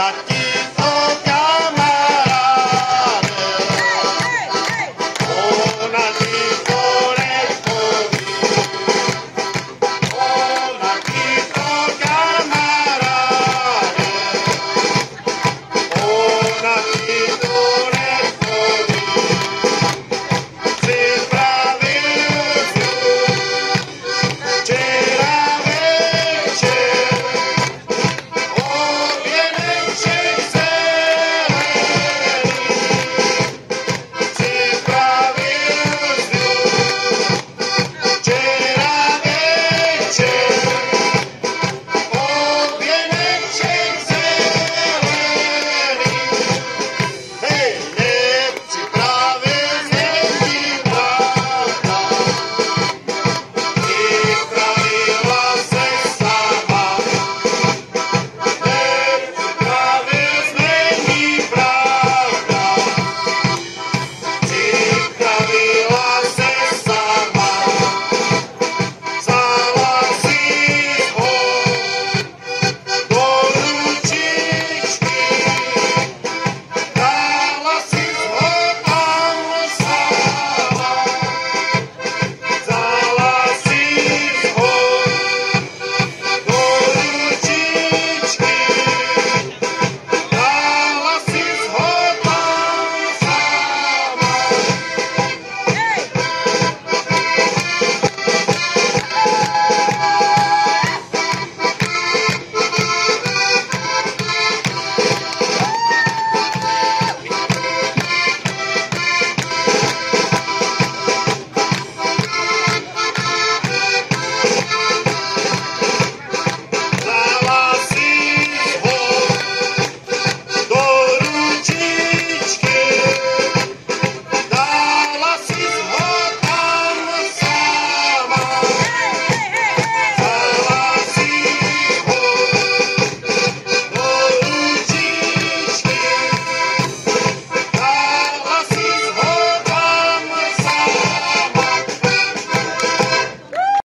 la